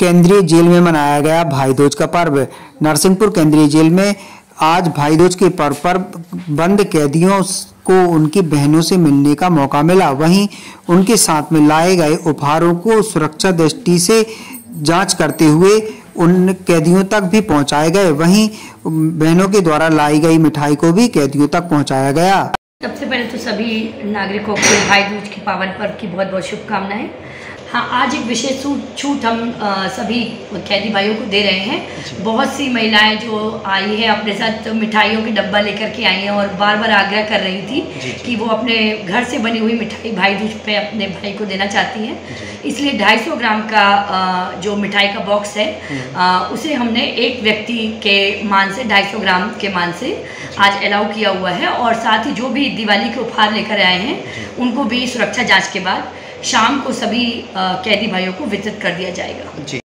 केंद्रीय जेल में मनाया गया भाई दूज का पर्व। नरसिंहपुर केंद्रीय जेल में आज भाई दूज के पर्व पर बंद कैदियों को उनकी बहनों से मिलने का मौका मिला। वहीं उनके साथ में लाए गए उपहारों को सुरक्षा दृष्टि से जाँच करते हुए उन कैदियों तक भी पहुँचाए गए। वहीं बहनों के द्वारा लाई गई मिठाई को भी कैदियों तक पहुँचाया गया। सबसे पहले तो सभी नागरिकों को भाई दूज की पावन पर्व की बहुत बहुत शुभकामनाएँ। हाँ आज एक विशेष छूट हम आ, सभी कैदी भाइयों को दे रहे हैं। बहुत सी महिलाएँ जो आई है अपने साथ मिठाइयों के डब्बा लेकर के आई हैं और बार बार आग्रह कर रही थी जी, जी। कि वो अपने घर से बनी हुई मिठाई भाई दूज पे अपने भाई को देना चाहती हैं। इसलिए 250 ग्राम का आ, जो मिठाई का बॉक्स है हम्म। आ, उसे हमने एक व्यक्ति के मान से 250 ग्राम के मान से आज अलाउ किया हुआ है और साथ ही जो भी दिवाली के उपहार लेकर आए हैं उनको भी सुरक्षा जाँच के बाद शाम को सभी कैदी भाइयों को वितरित कर दिया जाएगा। जी।